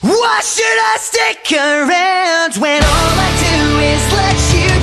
Why should I stick around when all I do is let you